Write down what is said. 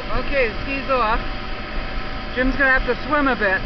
Oh, okay, skis off. Jim's gonna have to swim a bit.